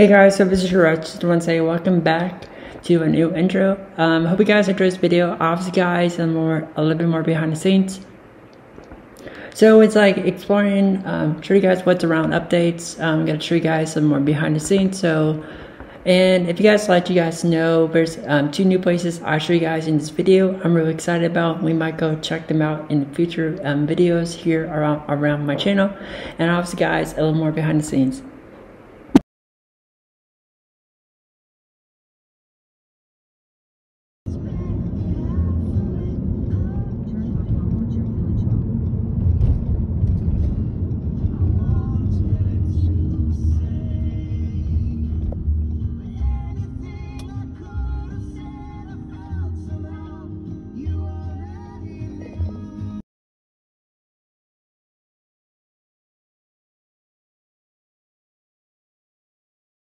Hey guys, so this is Rich. Just want to say welcome back to a new intro. Um, hope you guys enjoyed this video. Obviously, guys, and more a little bit more behind the scenes. So it's like exploring, um, show you guys what's around updates. I'm gonna show you guys some more behind the scenes. So, and if you guys let you guys know, there's um, two new places I'll show you guys in this video. I'm really excited about. We might go check them out in future um, videos here around around my channel. And obviously, guys, a little more behind the scenes.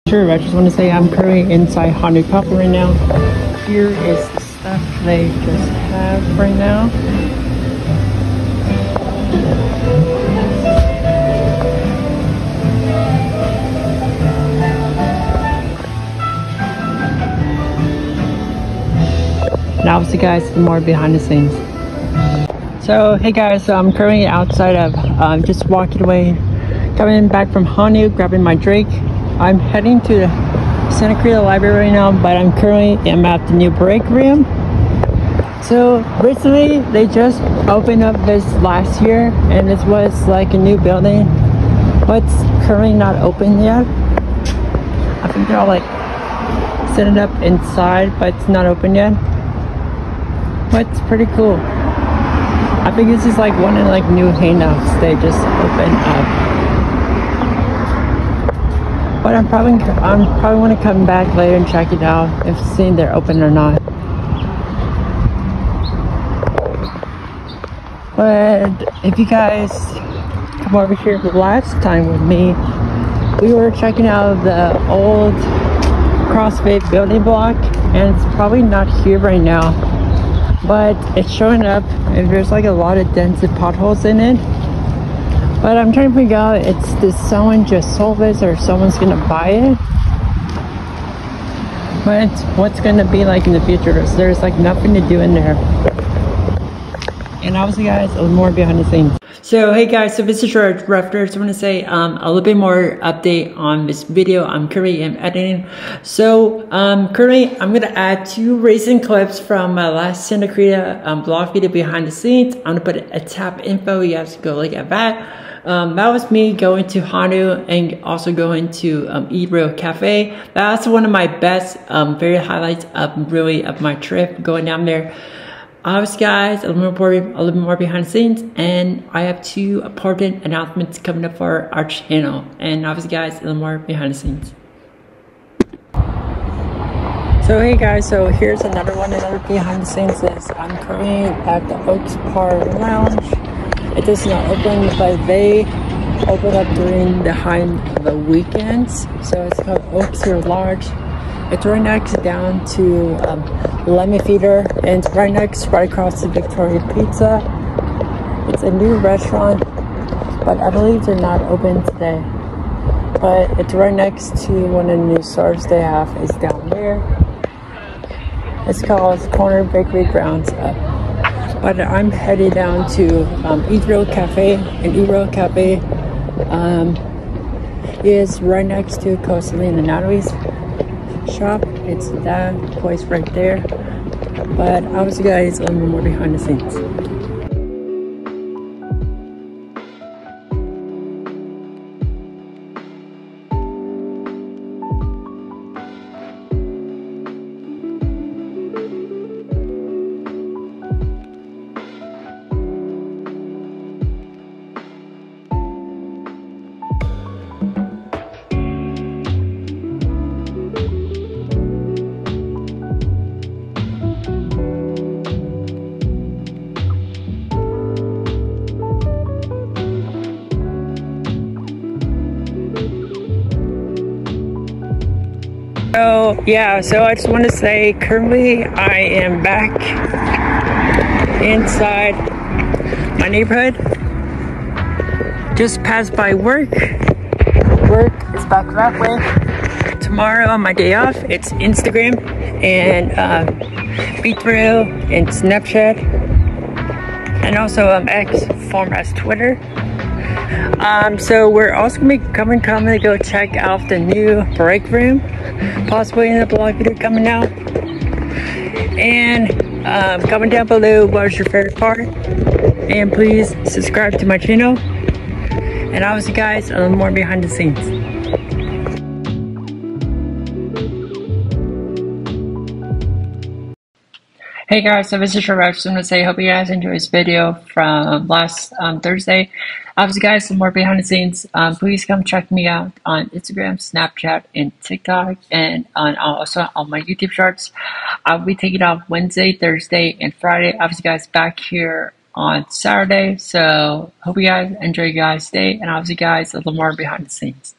Sure, I just want to say I'm currently inside Coffee right now. Here is the stuff they just have right now. Now, obviously, guys, more behind the scenes. So, hey guys, so I'm currently outside of, um, just walking away, coming back from Honu, grabbing my drink. I'm heading to the Santa Cruz Library right now, but I'm currently am at the new break room. So recently they just opened up this last year, and this was like a new building, but it's currently not open yet. I think they're all like setting up inside, but it's not open yet. But it's pretty cool. I think this is like one of like new hangouts they just opened up I'm probably I'm probably to come back later and check it out if seeing they're open or not. But if you guys come over here the last time with me, we were checking out the old CrossFit building block, and it's probably not here right now, but it's showing up, and there's like a lot of dense potholes in it but I'm trying to figure out, it's does someone just sold this or someone's gonna buy it? But what's gonna be like in the future? There's like nothing to do in there. And obviously guys, a little more behind the scenes. So hey guys, so this is George Rafter. I just want to say um, a little bit more update on this video. I'm currently am editing. So um, currently I'm gonna add two racing clips from my last Santa Cruz um, blog video behind the scenes. I'm gonna put a tab info. You guys go look at that. Um, that was me going to Hanu and also going to um, Real Cafe. That's one of my best, um, very highlights of really of my trip going down there. Obviously, guys, a little more, a little more behind the scenes, and I have two important announcements coming up for our channel. And obviously, guys, a little more behind the scenes. So hey guys, so here's another one, another behind the scenes is I'm currently at the Oaks Park Lounge it is not open, but they open up during the high the weekends. So it's called Oaks Lodge. It's right next down to um, Lemon Feeder, and right next, right across the Victoria Pizza. It's a new restaurant, but I believe they're not open today. But it's right next to one of the new stores they have is down there. It's called Corner Bakery Grounds Up but I'm headed down to um, Real Cafe, and Real Cafe um, is right next to Cosalina Natalie's shop. It's that place right there. But obviously, guys, a little more behind the scenes. So yeah, so I just want to say currently I am back inside my neighborhood. Just passed by work. Work is back that way. tomorrow on my day off, it's Instagram and Be and Snapchat. And also um, X, former as Twitter. Um, so we're also gonna be coming, coming to go check out the new break room. Possibly in the blog video coming out. And um, comment down below what was your favorite part. And please subscribe to my channel. And obviously guys, a little more behind the scenes. Hey guys, so this is Trevor. I just want to say, hope you guys enjoyed this video from last um, Thursday. Obviously, guys, some more behind the scenes. Um, please come check me out on Instagram, Snapchat, and TikTok, and on also on my YouTube shorts. I'll be taking off Wednesday, Thursday, and Friday. Obviously, guys, back here on Saturday. So, hope you guys enjoy your guys' day, and obviously, guys, a little more behind the scenes.